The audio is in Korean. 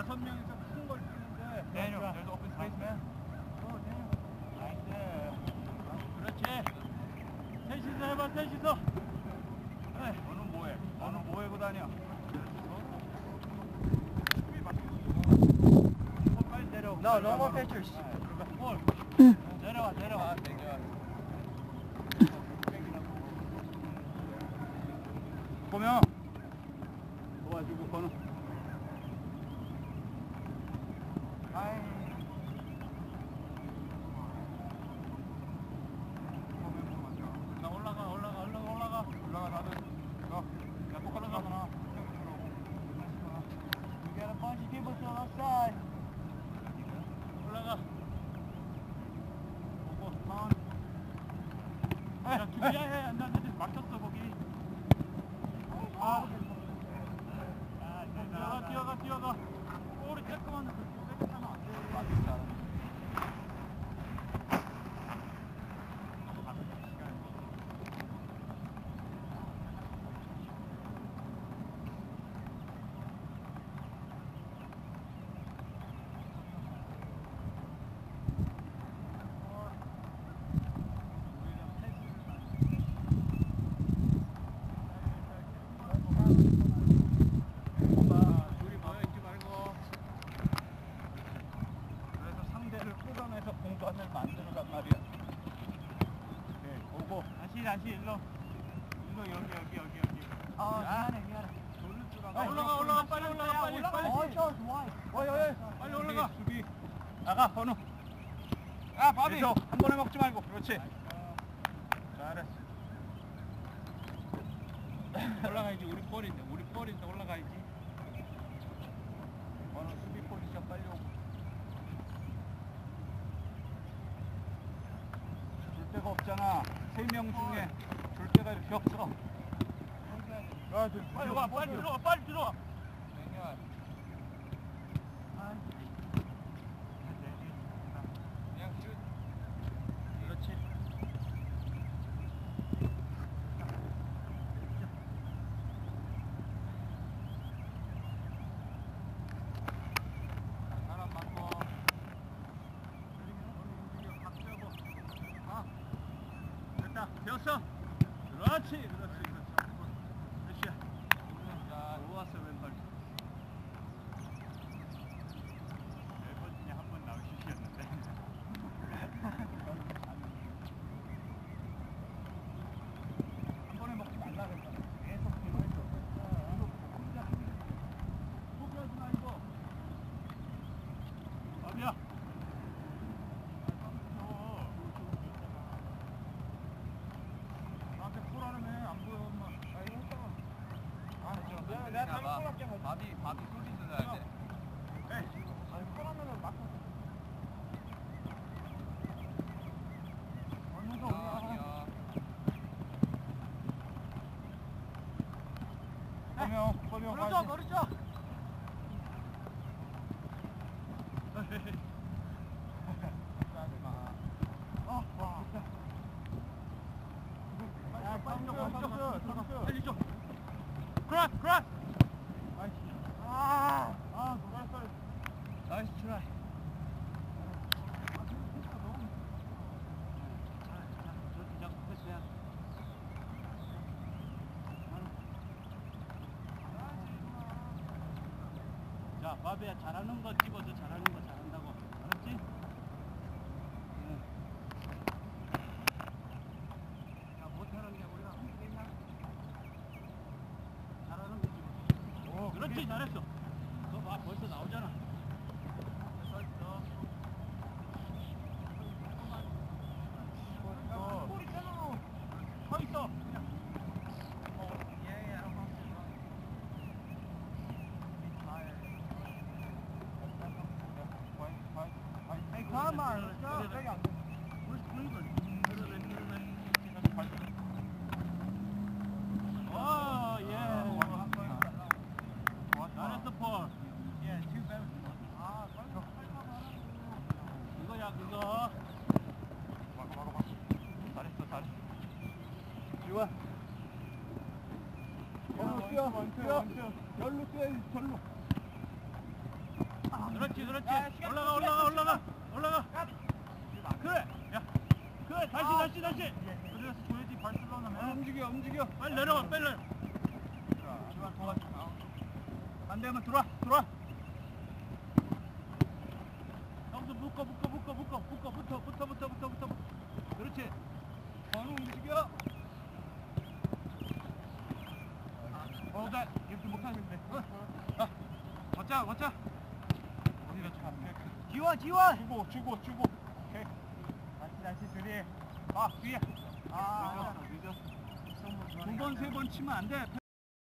다섯 명이서 큰걸 뛰는데. Daniel, 자, there's open space, man. 어, Daniel. nice. 그렇지. 셋이서 해봐, 셋이서. 네. 너는 뭐해? 너는 뭐 하고 다녀? 빨리 내려. No, no more pictures. 볼. 내려와, 내려와. 보면 도와주고 번호. 아이. 나 올라가, 올라가, 올라가, 올라가. 올라가. 보고, 턴. 야, 기비야, 해. 나, 나, 막혔어, 거기. 아. 뛰어가, 뛰어가, 뛰어가. 볼이 쬐끄만 그렇게 하면 안 돼. 둘이 모여 있지 말고. 그래서 뽑아내서 공간을 만들어간 말이야. 오케이, 오고. 다시, 다시, 일로. 일로, 여기, 여기, 여기, 여기. 아, 야. 미안해, 미안해. 아, 올라가, 올라가, 빨리 올라가, 빨리, 빨리. 어, 저, why? 어이, 어이, 빨리 올라가. 수비. 나가, 번호. 아, 바비. 계속 한 번에 먹지 말고. 그렇지. 잘했어. 올라가야지, 우리 볼인데, 우리 볼인데 올라가야지. 번호 수비 포지션 빨리 오고. 줄 데가 없잖아. 세 명 중에 줄 데가 이렇게 없어. 야, 저, 빨리 와, 빨리 들어와, 빨리 들어와. 그냥 슛. 그렇지. 사람 많고. 아, 됐다. 되었어. 그렇지, 그렇지, 그렇지. 그렇지. 자, 좋았어, 왼발. 매번 중에 한 번 나올 슛이었는데. 한 번에 먹지 말라 그랬잖아. 계속 뒤로 했어. 이거 혼자 포기하지 말고. 아비야. 나한테 콜하는 애안 보여, 엄마. 아, 이거 했잖아. 아, 뭐. 밥이, 밥이 소리 들어야 돼. 에이, 아니, 콜하면은 막. 얼마나 올라가. 범용, 범용 멀어져, 가야지. 멀어져. 하지 마. 어, 와. 야, 빨리 좀, 빨리 좀. 빨리 좀. 크로스, 크로스. 아, 아, 놀았어. nice try. 자, 바비야 잘하는 거 집어서 잘하는 거 잘한다고. 알았지? 응. 야, 못하는 게 우리가 힘들냐? 잘하는 거 집어. 오, 그렇지, 잘했어. 너 봐, 벌써 나오잖아. 서 있어. 어. 콜 있잖아. 서 있어. 그냥. 예, 예, 알았어. Hey, come on, let's go. 그래, Take 그래. it. Where's Cleveland? 그래, 그래, 그래. 어, 예. 잘했어, 폴. Yeah, two better. 아, 이거야, 그거. 잘했어, 잘했어. 좋아. 절로. 절로. 그렇지 그렇지. 올라가 올라가 올라가 올라가. 그래 야 그래 다시 다시 다시. 그래서 줘야지 발슬러나면 움직여 움직여. 빨리 내려가 빨리. 지원 도와줘. 안 되면 들어와 들어와. 여기서 묶어 묶어 묶어 묶어 묶어 붙어 붙어 붙어 붙어 붙어. 그렇지. 번우 움직여. 아 걷자 걷자 어디가 참 지원 지원 주고 주고 주고. 오케이. 다시 다시 들이. 아 뒤에. 아. 늦었어 늦었어. 두번 세 번 치면 안돼